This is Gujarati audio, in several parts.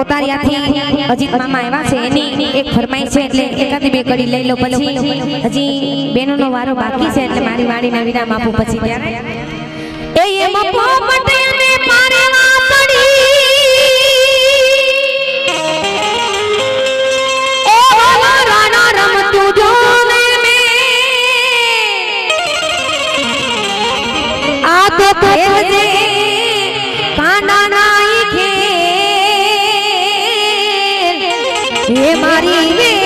ઓતારિયાથી અજીત મામા આવ્યા છે. એની એક ફરમાઈ છે એટલે એકાદી બે કડી લઈ લો પછી હજી બેનોનો વારો બાકી છે એટલે મારી વાડીના વિરામ આપું પછી ત્યારે. એ કાના 满月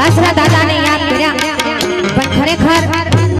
来，喜欢打打你